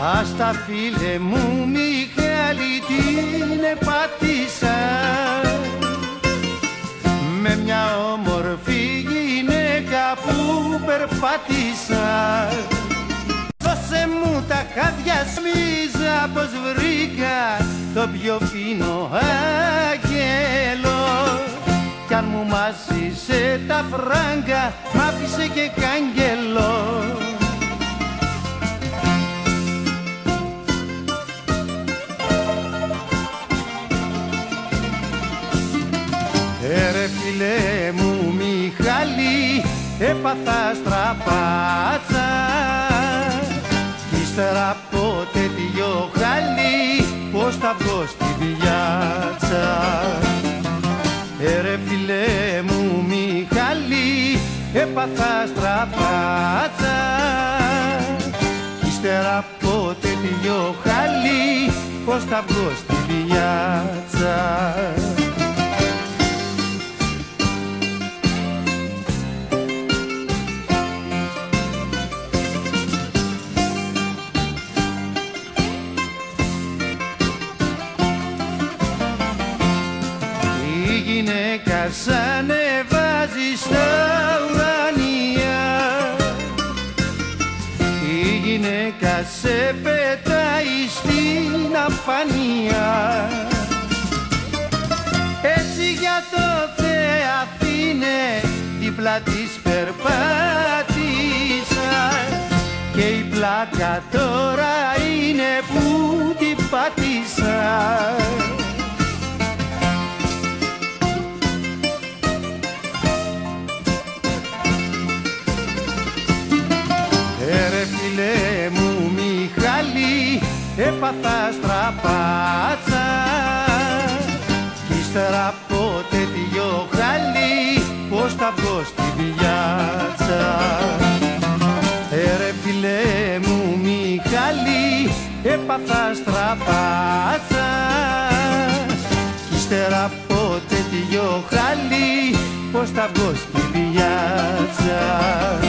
Ας τα φίλε μου Μιχάλη την επάτησα με μια όμορφη γυναίκα που περπάτησα Δώσε μου τα χάδια σμίζα πως βρήκα το πιο φίνο άγγελο. Κι αν μου μάσησε τα φράγκα μ' άφησε και κάγγελο Έρε φίλε μου Μιχάλη έπαθα στραπάτσα. Κι ύστερα πότε δυο χαλί πως θα βγω στη βιάτσα Έρε φίλε μου Μιχάλη έπαθα στραπάτσα. Κι ύστερα πότε δυο χαλί πως θα βγω στη βιάτσα γυναίκα σαν ανεβάζει στα ουρανία. Η γυναίκα σε πετάει στην αφανία. Έτσι για το Θεαθήνε δίπλα της περπάτησα και η πλάκα τώρα φίλε μου Μιχάλη έπαθα στραπάτσα κι ύστερα πότε δυο χαλί πως θα βγω στη βιάτσα Έρε φίλε μου Μιχάλη έπαθα στραπάτσα κι ύστερα πότε δυο χαλί πως θα βγω στη βιάτσα